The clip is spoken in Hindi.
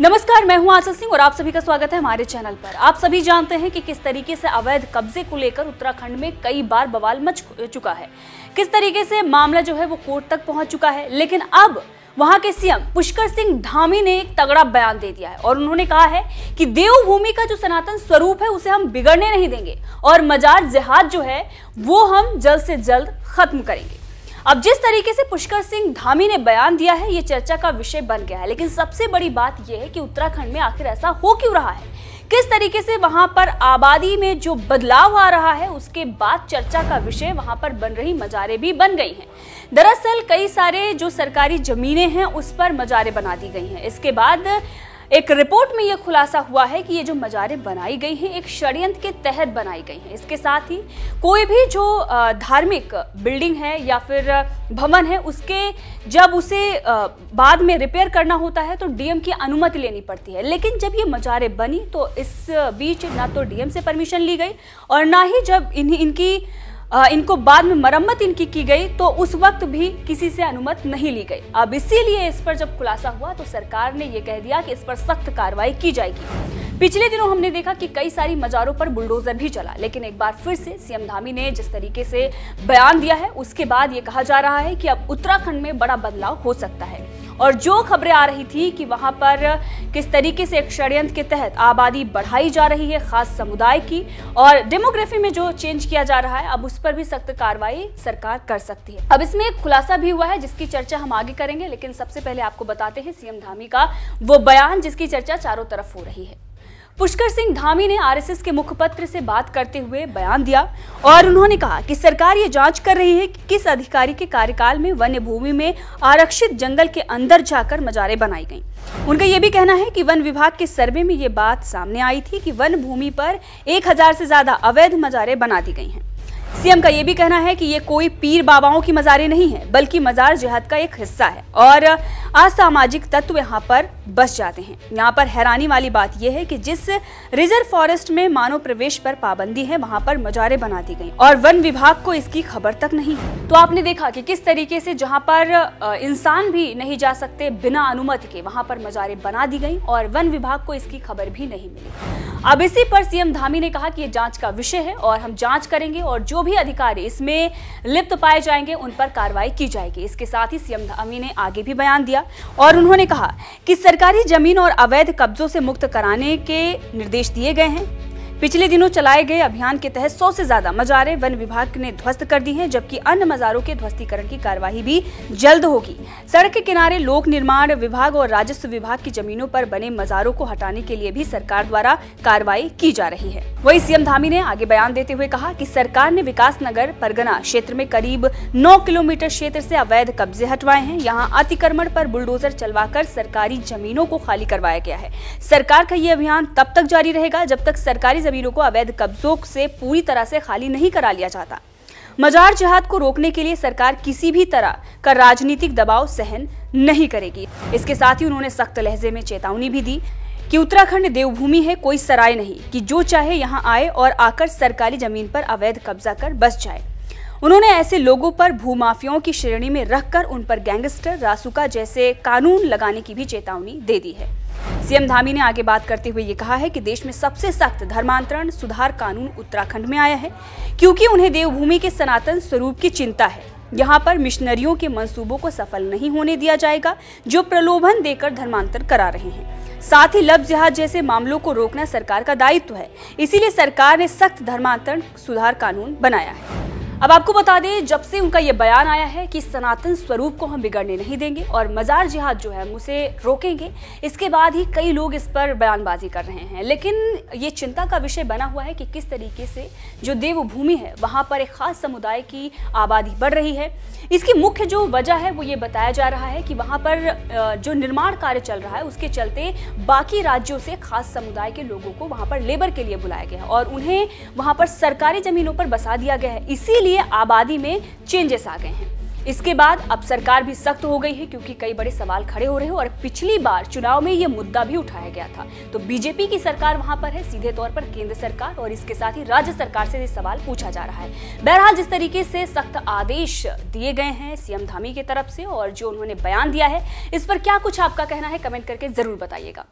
नमस्कार, मैं हूँ आंचल सिंह और आप सभी का स्वागत है हमारे चैनल पर। आप सभी जानते हैं कि किस तरीके से अवैध कब्जे को लेकर उत्तराखंड में कई बार बवाल मच चुका है। किस तरीके से मामला जो है वो कोर्ट तक पहुँच चुका है, लेकिन अब वहाँ के सीएम पुष्कर सिंह धामी ने एक तगड़ा बयान दे दिया है और उन्होंने कहा है कि देवभूमि का जो सनातन स्वरूप है, उसे हम बिगड़ने नहीं देंगे और मजार जिहाद जो है, वो हम जल्द से जल्द खत्म करेंगे। अब जिस तरीके से पुष्कर सिंह धामी ने बयान दिया है, ये चर्चा का विषय बन गया है। लेकिन सबसे बड़ी बात यह है कि उत्तराखंड में आखिर ऐसा हो क्यों रहा है? किस तरीके से वहाँ पर आबादी में जो बदलाव आ रहा है, उसके बाद चर्चा का विषय वहाँ पर बन रही मजारे भी बन गई हैं। दरअसल कई सारे जो सरकारी जमीनें हैं, उस पर मजारे बना दी गई हैं। इसके बाद एक रिपोर्ट में यह खुलासा हुआ है कि ये जो मजारें बनाई गई हैं, एक षड्यंत्र के तहत बनाई गई हैं। इसके साथ ही कोई भी जो धार्मिक बिल्डिंग है या फिर भवन है, उसके जब उसे बाद में रिपेयर करना होता है तो डीएम की अनुमति लेनी पड़ती है। लेकिन जब ये मजारें बनी तो इस बीच ना तो डीएम से परमिशन ली गई और ना ही जब इन्हीं, इनकी इनको बाद में मरम्मत इनकी की गई तो उस वक्त भी किसी से अनुमति नहीं ली गई। अब इसीलिए इस पर जब खुलासा हुआ तो सरकार ने यह कह दिया कि इस पर सख्त कार्रवाई की जाएगी। पिछले दिनों हमने देखा कि कई सारी मजारों पर बुलडोजर भी चला लेकिन एक बार फिर से सीएम धामी ने जिस तरीके से बयान दिया है, उसके बाद ये कहा जा रहा है कि अब उत्तराखंड में बड़ा बदलाव हो सकता है। और जो खबरें आ रही थी कि वहाँ पर किस तरीके से एक षड्यंत्र के तहत आबादी बढ़ाई जा रही है खास समुदाय की और डेमोग्राफी में जो चेंज किया जा रहा है, अब उस पर भी सख्त कार्रवाई सरकार कर सकती है। अब इसमें एक खुलासा भी हुआ है, जिसकी चर्चा हम आगे करेंगे, लेकिन सबसे पहले आपको बताते हैं सीएम धामी का वो बयान जिसकी चर्चा चारों तरफ़ हो रही है। पुष्कर सिंह धामी ने आरएसएस के मुखपत्र से बात करते हुए बयान दिया और उन्होंने कहा कि सरकार ये जाँच कर रही है कि किस अधिकारी के कार्यकाल में वन्य भूमि में आरक्षित जंगल के अंदर जाकर मजारे बनाई गई। उनका ये भी कहना है कि वन विभाग के सर्वे में ये बात सामने आई थी कि वन भूमि पर एक हज़ार से ज़्यादा अवैध मजारे बना दी गई हैं। सीएम का यह भी कहना है कि ये कोई पीर बाबाओं की मजारे नहीं है, बल्कि मजार जिहाद का एक हिस्सा है। और असामाजिक तत्व यहाँ पर बस जाते हैं। यहाँ पर हैरानी वाली बात यह है कि जिस रिज़र्व फॉरेस्ट में मानव प्रवेश पर पाबंदी है, वहाँ पर मजारे बना दी गई। और वन विभाग को इसकी खबर तक नहीं तो आपने देखा कि किस तरीके से जहाँ पर इंसान भी नहीं जा सकते बिना अनुमति के, वहाँ पर मजारे बना दी गई और वन विभाग को इसकी खबर भी नहीं मिली। अब इसी पर सीएम धामी ने कहा कि ये जाँच का विषय है और हम जाँच करेंगे और जो भी अधिकारी इसमें लिप्त पाए जाएँगे, उन पर कार्रवाई की जाएगी। इसके साथ ही सीएम धामी ने आगे भी बयान दिया और उन्होंने कहा कि सरकारी ज़मीन और अवैध कब्जों से मुक्त कराने के निर्देश दिए गए हैं। पिछले दिनों चलाए गए अभियान के तहत 100 से ज़्यादा मजारे वन विभाग ने ध्वस्त कर दी हैं, जबकि अन्य मजारों के ध्वस्तीकरण की कार्यवाही भी जल्द होगी। सड़क के किनारे लोक निर्माण विभाग और राजस्व विभाग की जमीनों पर बने मजारों को हटाने के लिए भी सरकार द्वारा कार्रवाई की जा रही है। वही सीएम धामी ने आगे बयान देते हुए कहा की सरकार ने विकास नगर, परगना क्षेत्र में करीब नौ किलोमीटर क्षेत्र ऐसी अवैध कब्जे हटवाए हैं। यहाँ अतिक्रमण आरोप बुलडोजर चलवाकर सरकारी जमीनों को खाली करवाया गया है। सरकार का ये अभियान तब तक जारी रहेगा जब तक सरकारी जमीनों को अवैध कब्जों से पूरी तरह से खाली नहीं करा लिया जाता। मजार जहाद को रोकने के लिए सरकार किसी भी तरह का राजनीतिक दबाव सहन नहीं करेगी। इसके साथ ही उन्होंने सख्त लहजे में चेतावनी भी दी कि उत्तराखंड देवभूमि है, कोई सराय नहीं, कि जो चाहे यहाँ आए और आकर सरकारी ज़मीन पर अवैध कब्जा कर बस जाए। उन्होंने ऐसे लोगों पर भूमाफियाओं की श्रेणी में रखकर उन पर गैंगस्टर, रासुका जैसे कानून लगाने की भी चेतावनी दे दी है। सीएम धामी ने आगे बात करते हुए ये कहा है कि देश में सबसे सख्त धर्मांतरण सुधार कानून उत्तराखंड में आया है, क्योंकि उन्हें देवभूमि के सनातन स्वरूप की चिंता है। यहाँ पर मिशनरियों के मंसूबों को सफल नहीं होने दिया जाएगा, जो प्रलोभन देकर धर्मांतर करा रहे हैं। साथ ही लब जिहाद जैसे मामलों को रोकना सरकार का दायित्व है, इसीलिए सरकार ने सख्त धर्मांतरण सुधार कानून बनाया है। अब आपको बता दें, जब से उनका ये बयान आया है कि सनातन स्वरूप को हम बिगड़ने नहीं देंगे और मजार जिहाद जो है हम उसे रोकेंगे, इसके बाद ही कई लोग इस पर बयानबाजी कर रहे हैं। लेकिन ये चिंता का विषय बना हुआ है कि किस तरीके से जो देवभूमि है, वहाँ पर एक खास समुदाय की आबादी बढ़ रही है। इसकी मुख्य जो वजह है, वो ये बताया जा रहा है कि वहाँ पर जो निर्माण कार्य चल रहा है, उसके चलते बाकी राज्यों से खास समुदाय के लोगों को वहाँ पर लेबर के लिए बुलाया गया है और उन्हें वहाँ पर सरकारी जमीनों पर बसा दिया गया है। इसीलिए लिए आबादी में चेंजेस आ गए हैं। इसके बाद अब सरकार भी सख्त हो गई है क्योंकि कई बड़े सवाल खड़े हो रहे हैं और पिछली बार चुनाव में यह मुद्दा भी उठाया गया था। तो बीजेपी की सरकार वहाँ पर है, सीधे तौर पर केंद्र सरकार और इसके साथ ही राज्य सरकार से ये सवाल पूछा जा रहा है। बहरहाल जिस तरीके से सख्त आदेश दिए गए हैं सीएम धामी की तरफ़ से और जो उन्होंने बयान दिया है, इस पर क्या कुछ आपका कहना है, कमेंट करके ज़रूर बताइएगा।